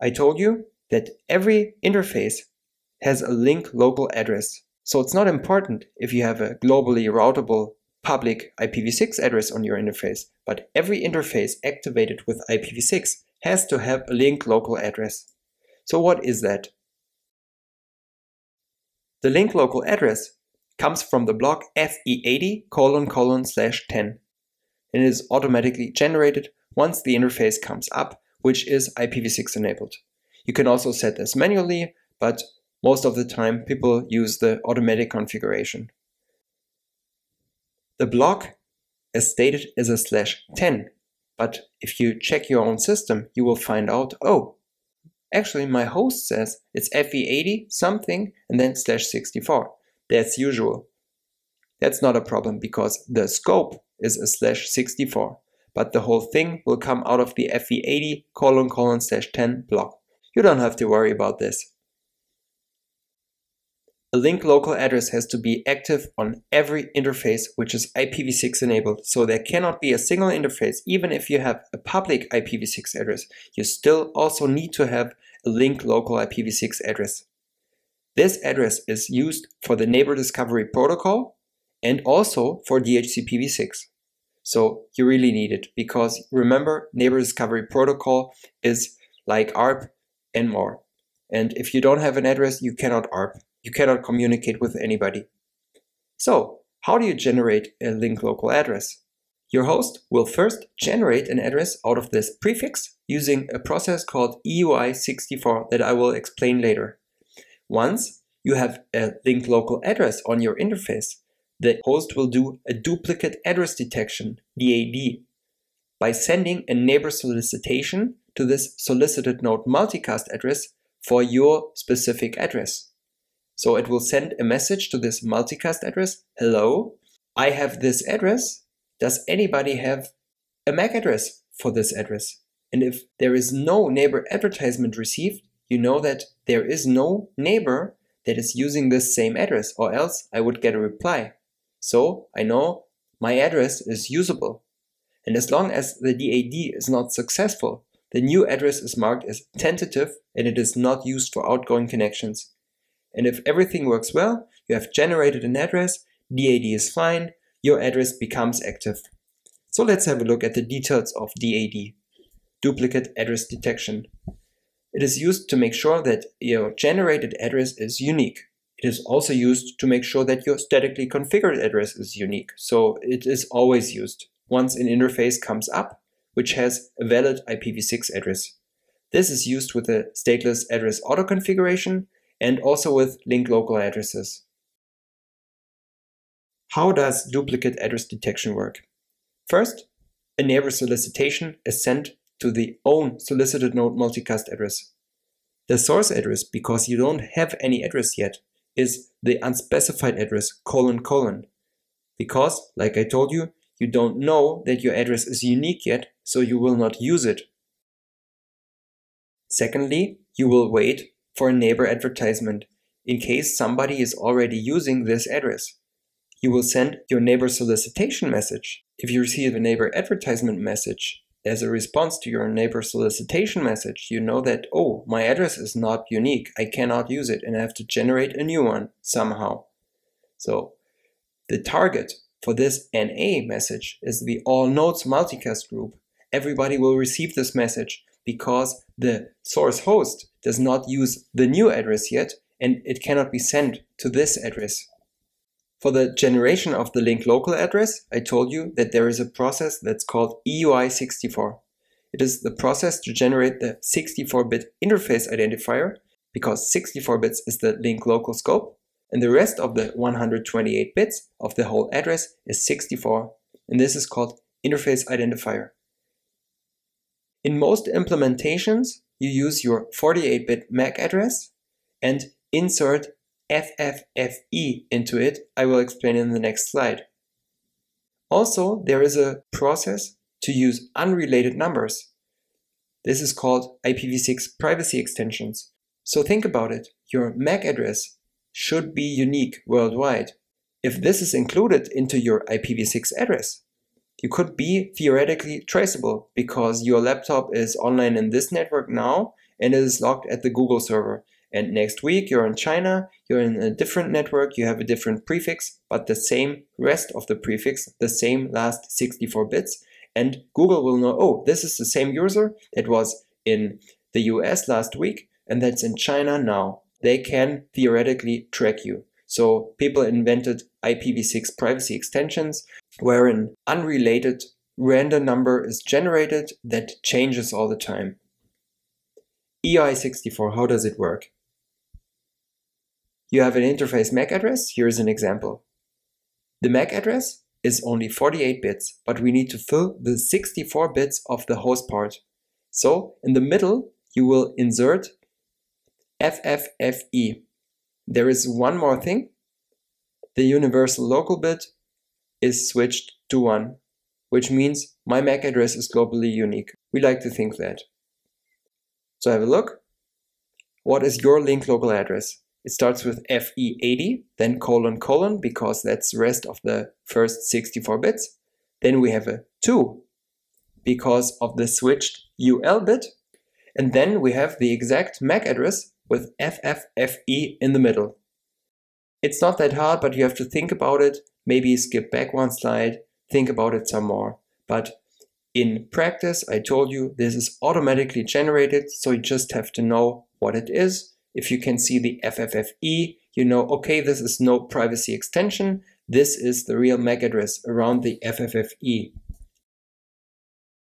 I told you that every interface has a link local address. So it's not important if you have a globally routable public IPv6 address on your interface, but every interface activated with IPv6 has to have a link local address. So what is that? The link local address comes from the block FE80 colon colon slash 10 and is automatically generated once the interface comes up, which is IPv6 enabled. You can also set this manually, but most of the time people use the automatic configuration. The block, as stated, is a slash 10, but if you check your own system, you will find out, oh, actually my host says it's FE80 something and then slash 64. That's usual. That's not a problem because the scope is a slash 64, but the whole thing will come out of the FE80 colon colon slash 10 block. You don't have to worry about this. A link local address has to be active on every interface which is IPv6 enabled, so there cannot be a single interface. Even if you have a public IPv6 address, you still also need to have a link local IPv6 address. This address is used for the neighbor discovery protocol and also for DHCPv6. So you really need it because remember, neighbor discovery protocol is like ARP and more. And if you don't have an address, you cannot ARP. You cannot communicate with anybody. So how do you generate a link local address? Your host will first generate an address out of this prefix using a process called EUI64 that I will explain later. Once you have a link local address on your interface, the host will do a duplicate address detection, DAD, by sending a neighbor solicitation to this solicited node multicast address for your specific address. So it will send a message to this multicast address. Hello, I have this address. Does anybody have a MAC address for this address? And if there is no neighbor advertisement received, you know that there is no neighbor that is using this same address or else I would get a reply. So I know my address is usable. And as long as the DAD is not successful, the new address is marked as tentative and it is not used for outgoing connections. And if everything works well, you have generated an address, DAD is fine, your address becomes active. So let's have a look at the details of DAD, duplicate address detection. It is used to make sure that your generated address is unique. It is also used to make sure that your statically configured address is unique. So it is always used once an interface comes up, which has a valid IPv6 address. This is used with the stateless address auto configuration and also with link local addresses. How does duplicate address detection work? First, a neighbor solicitation is sent to the own solicited node multicast address. The source address, because you don't have any address yet, is the unspecified address colon colon. Because, like I told you, you don't know that your address is unique yet, so you will not use it. Secondly, you will wait for a neighbor advertisement in case somebody is already using this address. You will send your neighbor solicitation message. If you receive a neighbor advertisement message, as a response to your neighbor solicitation message, you know that, oh, my address is not unique. I cannot use it and I have to generate a new one somehow. So the target for this NA message is the all nodes multicast group. Everybody will receive this message because the source host does not use the new address yet and it cannot be sent to this address. For the generation of the link local address, I told you that there is a process that's called EUI64. It is the process to generate the 64-bit interface identifier because 64 bits is the link local scope and the rest of the 128 bits of the whole address is 64 and this is called interface identifier. In most implementations, you use your 48-bit MAC address and insert FFFE into it. I will explain in the next slide. Also, there is a process to use unrelated numbers. This is called IPv6 privacy extensions. So think about it. Your MAC address should be unique worldwide. If this is included into your IPv6 address, you could be theoretically traceable because your laptop is online in this network now and it is locked at the Google server. And next week you're in China, you're in a different network, you have a different prefix, but the same rest of the prefix, the same last 64 bits. And Google will know, oh, this is the same user that was in the US last week and that's in China now. They can theoretically track you. So people invented IPv6 privacy extensions where an unrelated random number is generated that changes all the time. EUI64, how does it work? You have an interface MAC address. Here's an example. The MAC address is only 48 bits, but we need to fill the 64 bits of the host part. So in the middle, you will insert FFFE. There is one more thing. The universal local bit is switched to 1, which means my MAC address is globally unique. We like to think that. So have a look. What is your link local address? It starts with FE80, then colon colon, because that's rest of the first 64 bits. Then we have a 2, because of the switched UL bit. And then we have the exact MAC address with FFFE in the middle. It's not that hard, but you have to think about it. Maybe skip back one slide, think about it some more. But in practice, I told you this is automatically generated, so you just have to know what it is. If you can see the FFFE, you know, okay, this is no privacy extension. This is the real MAC address around the FFFE.